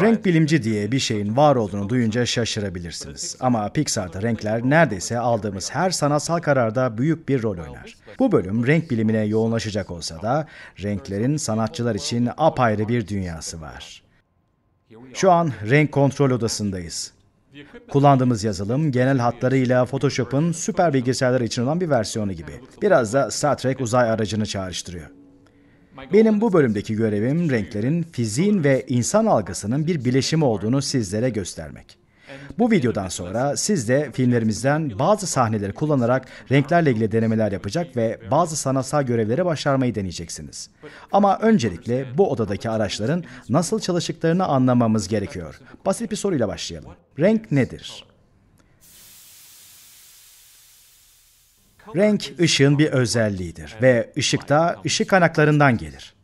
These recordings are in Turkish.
Renk bilimci diye bir şeyin var olduğunu duyunca şaşırabilirsiniz. Ama Pixar'da renkler neredeyse aldığımız her sanatsal kararda büyük bir rol oynar. Bu bölüm renk bilimine yoğunlaşacak olsa da renklerin sanatçılar için apayrı bir dünyası var. Şu an renk kontrol odasındayız. Kullandığımız yazılım genel hatlarıyla Photoshop'un süper bilgisayarlar için olan bir versiyonu gibi. Biraz da Star Trek uzay aracını çağrıştırıyor. Benim bu bölümdeki görevim renklerin fiziğin ve insan algısının bir bileşimi olduğunu sizlere göstermek. Bu videodan sonra siz de filmlerimizden bazı sahneleri kullanarak renklerle ilgili denemeler yapacak ve bazı sanatsal görevleri başarmayı deneyeceksiniz. Ama öncelikle bu odadaki araçların nasıl çalıştıklarını anlamamız gerekiyor. Basit bir soruyla başlayalım. Renk nedir? Renk ışığın bir özelliğidir ve ışık da ışık kaynaklarından gelir.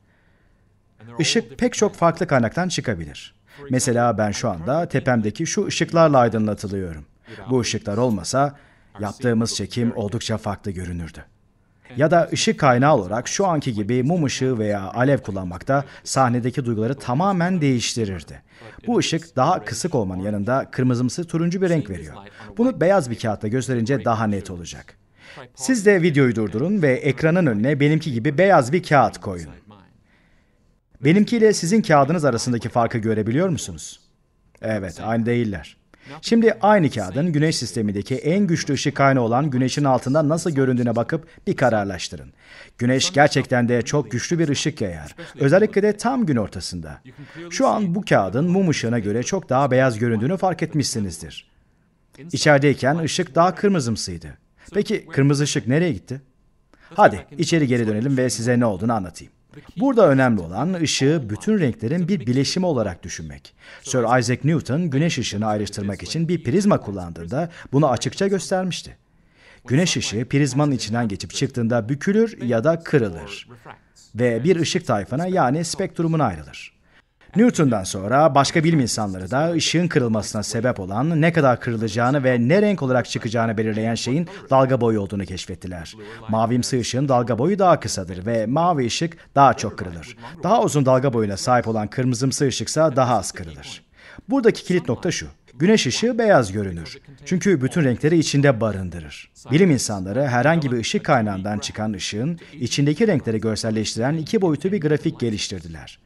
Işık pek çok farklı kaynaktan çıkabilir. Mesela ben şu anda tepemdeki şu ışıklarla aydınlatılıyorum. Bu ışıklar olmasa yaptığımız çekim oldukça farklı görünürdü. Ya da ışık kaynağı olarak şu anki gibi mum ışığı veya alev kullanmak da sahnedeki duyguları tamamen değiştirirdi. Bu ışık daha kısık olmanın yanında kırmızımsı turuncu bir renk veriyor. Bunu beyaz bir kağıtta gösterince daha net olacak. Siz de videoyu durdurun ve ekranın önüne benimki gibi beyaz bir kağıt koyun. Benimkiyle sizin kağıdınız arasındaki farkı görebiliyor musunuz? Evet, aynı değiller. Şimdi aynı kağıdın güneş sistemindeki en güçlü ışık kaynağı olan güneşin altında nasıl göründüğüne bakıp bir kararlaştırın. Güneş gerçekten de çok güçlü bir ışık yayar. Özellikle de tam gün ortasında. Şu an bu kağıdın mum ışığına göre çok daha beyaz göründüğünü fark etmişsinizdir. İçerideyken ışık daha kırmızımsıydı. Peki kırmızı ışık nereye gitti? Hadi içeri geri dönelim ve size ne olduğunu anlatayım. Burada önemli olan ışığı bütün renklerin bir bileşimi olarak düşünmek. Sir Isaac Newton güneş ışığını ayrıştırmak için bir prizma kullandığında bunu açıkça göstermişti. Güneş ışığı prizmanın içinden geçip çıktığında bükülür ya da kırılır ve bir ışık tayfına yani spektrumuna ayrılır. Newton'dan sonra başka bilim insanları da ışığın kırılmasına sebep olan ne kadar kırılacağını ve ne renk olarak çıkacağını belirleyen şeyin dalga boyu olduğunu keşfettiler. Mavimsi ışığın dalga boyu daha kısadır ve mavi ışık daha çok kırılır. Daha uzun dalga boyuna sahip olan kırmızımsı ışıksa daha az kırılır. Buradaki kilit nokta şu. Güneş ışığı beyaz görünür. Çünkü bütün renkleri içinde barındırır. Bilim insanları herhangi bir ışık kaynağından çıkan ışığın içindeki renkleri görselleştiren iki boyutlu bir grafik geliştirdiler.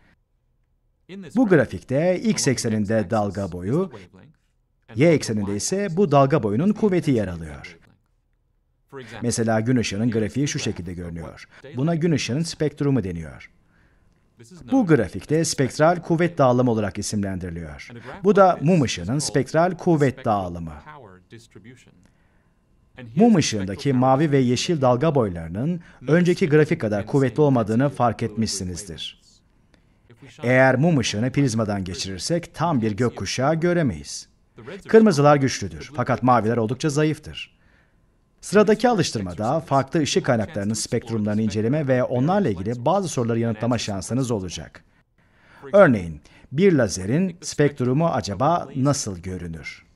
Bu grafikte x ekseninde dalga boyu, y ekseninde ise bu dalga boyunun kuvveti yer alıyor. Mesela gün ışığının grafiği şu şekilde görünüyor. Buna gün ışığının spektrumu deniyor. Bu grafikte spektral kuvvet dağılımı olarak isimlendiriliyor. Bu da mum ışığının spektral kuvvet dağılımı. Mum ışığındaki mavi ve yeşil dalga boylarının önceki grafik kadar kuvvetli olmadığını fark etmişsinizdir. Eğer mum ışığını prizmadan geçirirsek tam bir gökkuşağı göremeyiz. Kırmızılar güçlüdür fakat maviler oldukça zayıftır. Sıradaki alıştırmada farklı ışık kaynaklarının spektrumlarını inceleme ve onlarla ilgili bazı soruları yanıtlama şansınız olacak. Örneğin bir lazerin spektrumu acaba nasıl görünür?